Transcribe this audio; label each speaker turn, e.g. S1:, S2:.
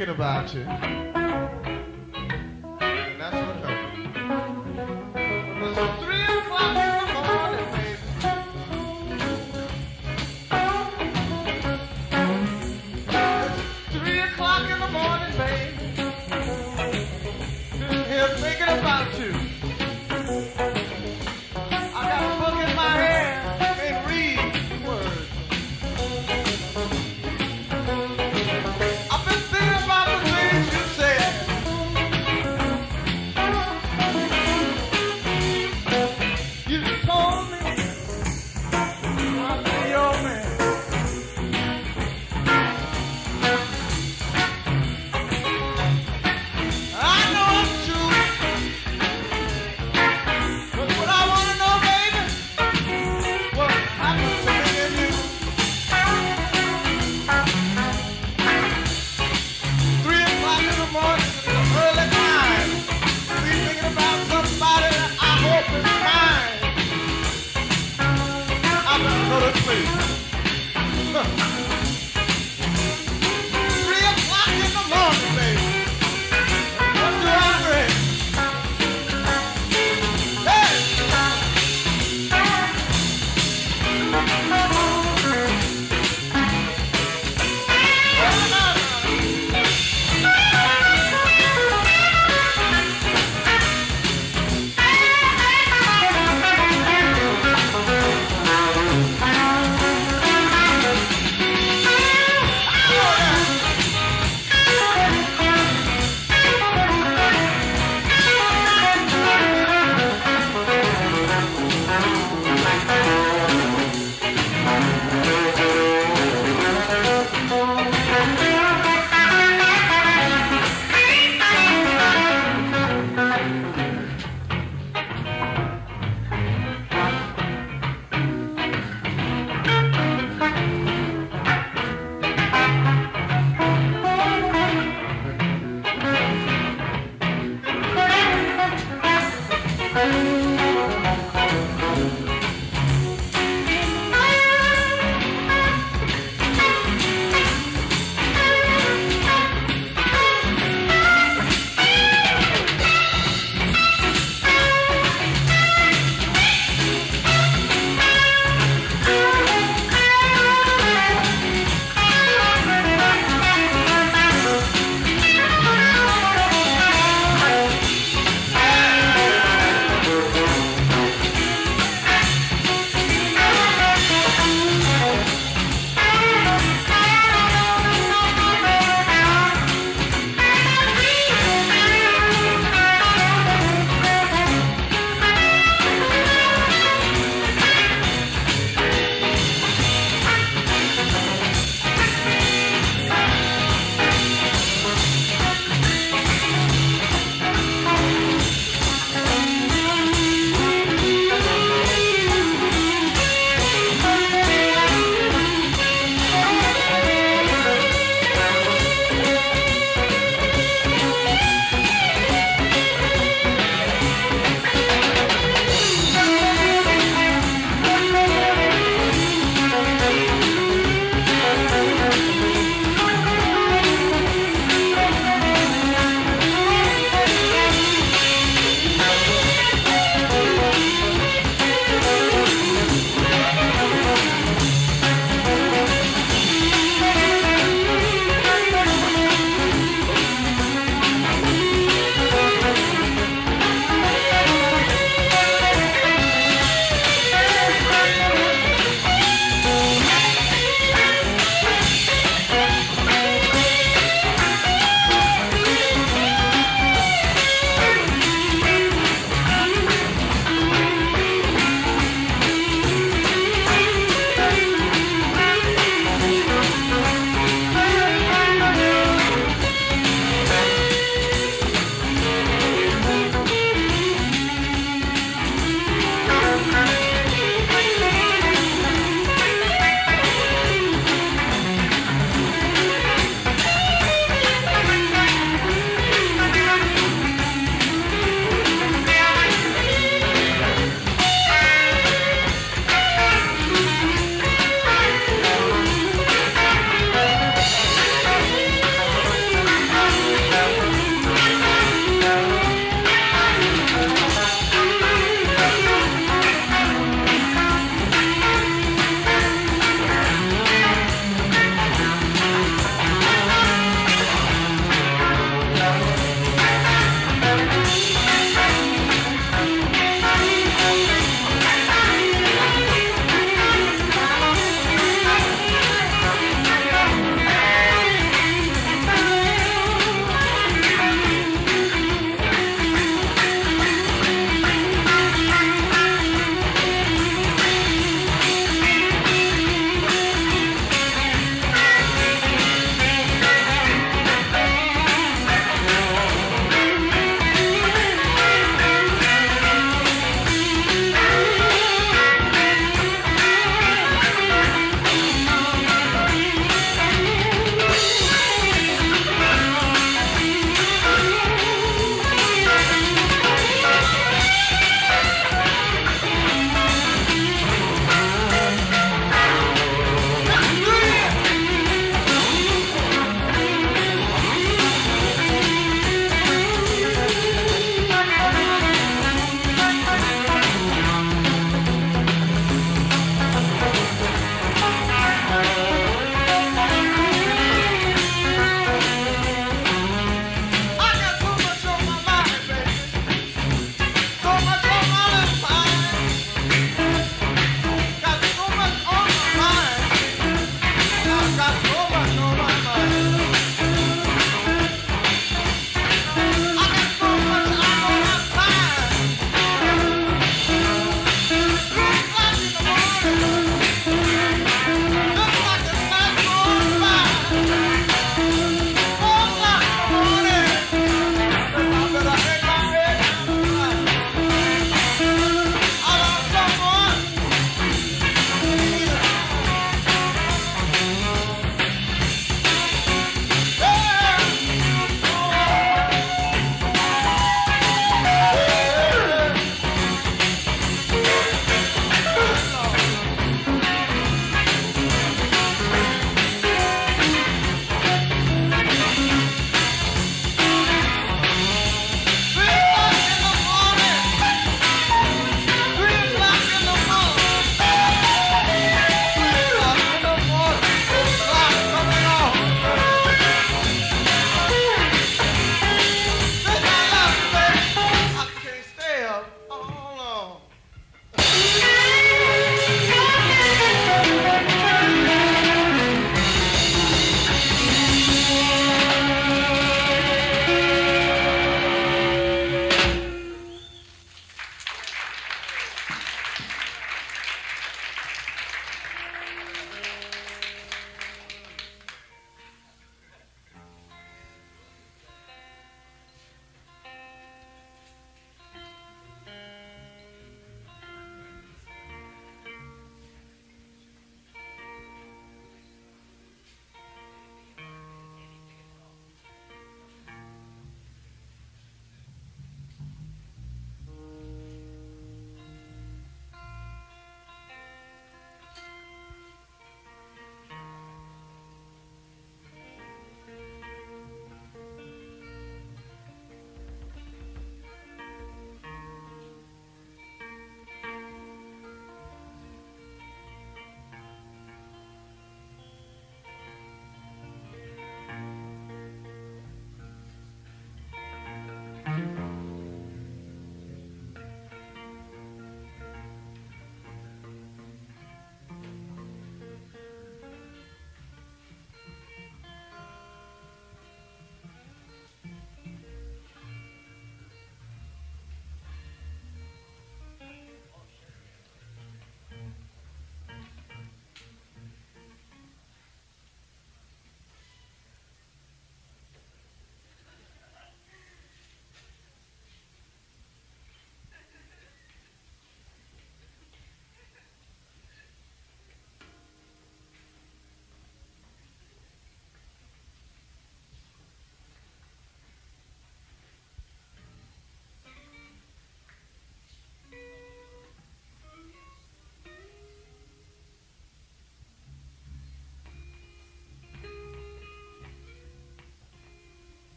S1: thinking about you.